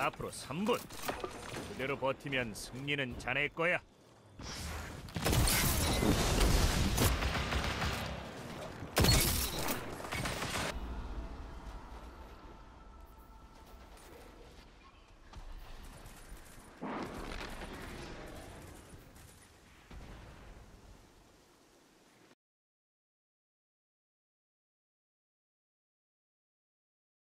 앞으로 3분. 그대로 버티면 승리는 자네 거야.